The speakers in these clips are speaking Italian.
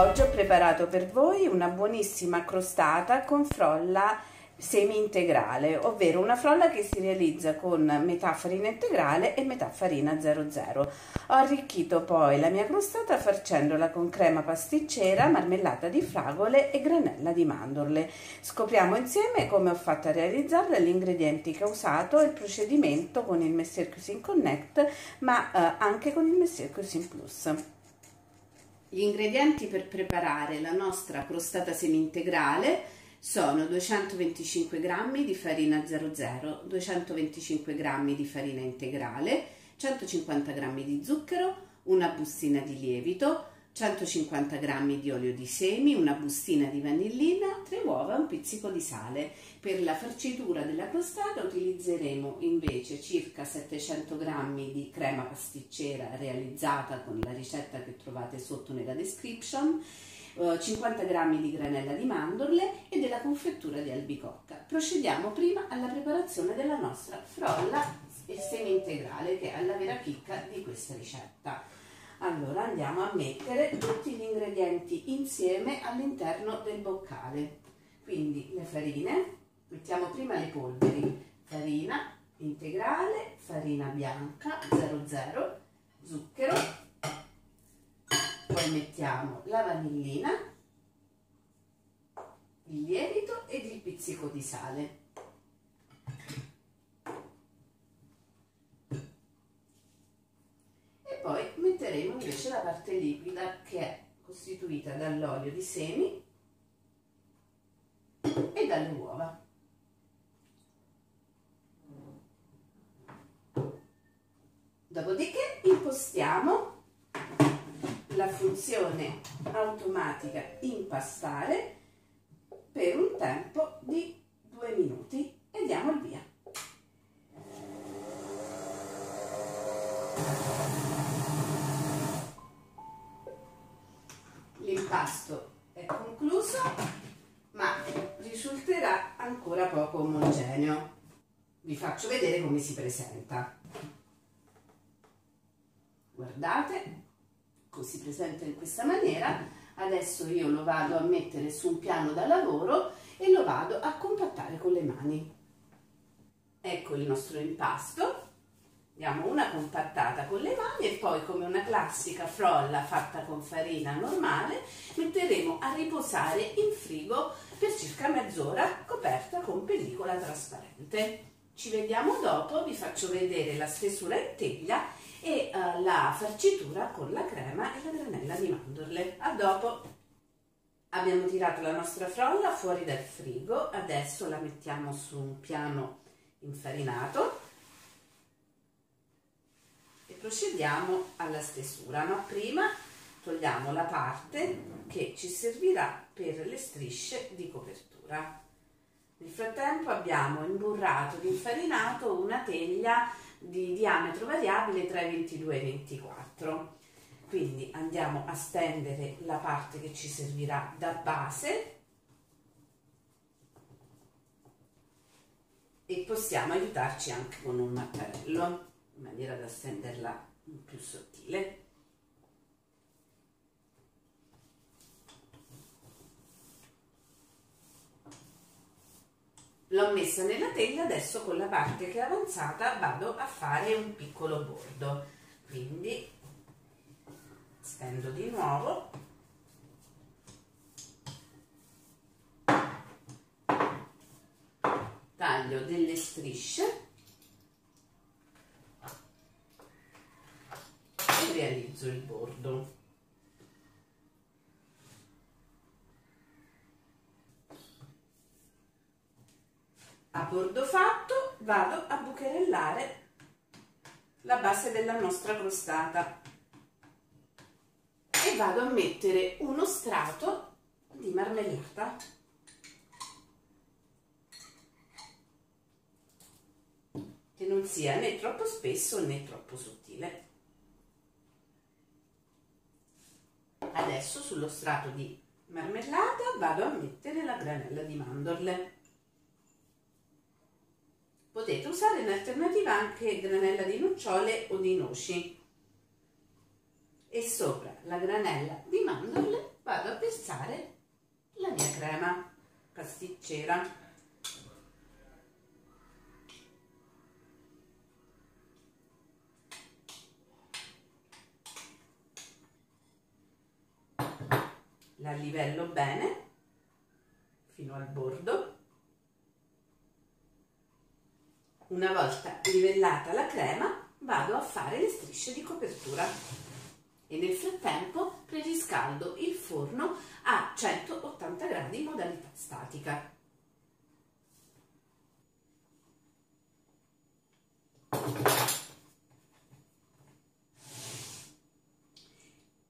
Oggi ho preparato per voi una buonissima crostata con frolla semi-integrale, ovvero una frolla che si realizza con metà farina integrale e metà farina 00. Ho arricchito poi la mia crostata farcendola con crema pasticcera, marmellata di fragole e granella di mandorle. Scopriamo insieme come ho fatto a realizzarla, gli ingredienti che ho usato e il procedimento con il Messier Cuisine Connect, ma eh, anche con il Messier Cuisine Plus. Gli ingredienti per preparare la nostra crostata semi-integrale sono 225 g di farina 00, 225 g di farina integrale, 150 g di zucchero, una bustina di lievito, 150 g di olio di semi, una bustina di vanillina, 3 uova e un pizzico di sale. Per la farcitura della crostata utilizzeremo invece circa 700 g di crema pasticcera realizzata con la ricetta che trovate sotto nella description, 50 eh, g di granella di mandorle e della confettura di albicocca. Procediamo prima alla preparazione della nostra frolla semi integrale che è la vera chicca di questa ricetta. Allora andiamo a mettere tutti gli ingredienti insieme all'interno del boccale. Quindi le farine, mettiamo prima le polveri, farina integrale, farina bianca 00, zucchero, poi mettiamo la vanillina, il lievito ed il pizzico di sale. poi metteremo invece la parte liquida che è costituita dall'olio di semi e dalle uova. Dopodiché impostiamo la funzione automatica impastare per un tempo di due minuti e diamo il via. L'impasto è concluso ma risulterà ancora poco omogeneo. Vi faccio vedere come si presenta. Guardate si presenta in questa maniera. Adesso io lo vado a mettere su un piano da lavoro e lo vado a compattare con le mani. Ecco il nostro impasto diamo una compattata con le mani e poi come una classica frolla fatta con farina normale metteremo a riposare in frigo per circa mezz'ora coperta con pellicola trasparente. Ci vediamo dopo, vi faccio vedere la stesura in teglia e uh, la farcitura con la crema e la granella di mandorle. A dopo! Abbiamo tirato la nostra frolla fuori dal frigo, adesso la mettiamo su un piano infarinato procediamo alla stesura, ma prima togliamo la parte che ci servirà per le strisce di copertura. Nel frattempo abbiamo imburrato ed infarinato una teglia di diametro variabile tra i 22 e i 24. Quindi andiamo a stendere la parte che ci servirà da base e possiamo aiutarci anche con un mattarello in maniera da stenderla più sottile. L'ho messa nella teglia, adesso con la parte che è avanzata vado a fare un piccolo bordo. Quindi stendo di nuovo. Taglio delle strisce realizzo il bordo. A bordo fatto vado a bucherellare la base della nostra crostata e vado a mettere uno strato di marmellata che non sia né troppo spesso né troppo sottile. Adesso sullo strato di marmellata vado a mettere la granella di mandorle. Potete usare in alternativa anche granella di nocciole o di noci. E sopra la granella di mandorle vado a versare la mia crema pasticcera. La livello bene fino al bordo. Una volta livellata la crema vado a fare le strisce di copertura e nel frattempo preriscaldo il forno a 180 gradi in modalità statica.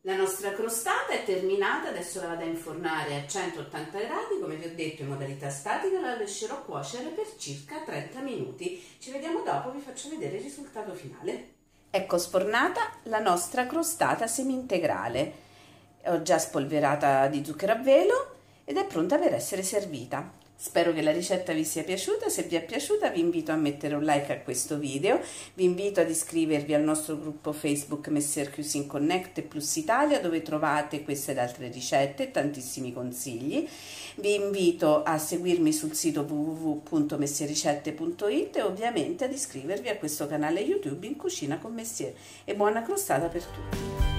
La nostra crostata è terminata, adesso la vado a infornare a 180 gradi, come vi ho detto in modalità statica la lascerò cuocere per circa 30 minuti. Ci vediamo dopo, vi faccio vedere il risultato finale. Ecco sfornata la nostra crostata semi-integrale. Ho già spolverata di zucchero a velo ed è pronta per essere servita. Spero che la ricetta vi sia piaciuta, se vi è piaciuta vi invito a mettere un like a questo video, vi invito ad iscrivervi al nostro gruppo Facebook Messer Cuisine Connect Plus Italia dove trovate queste ed altre ricette e tantissimi consigli. Vi invito a seguirmi sul sito www.messiericette.it e ovviamente ad iscrivervi a questo canale YouTube in Cucina con Messier e buona crostata per tutti!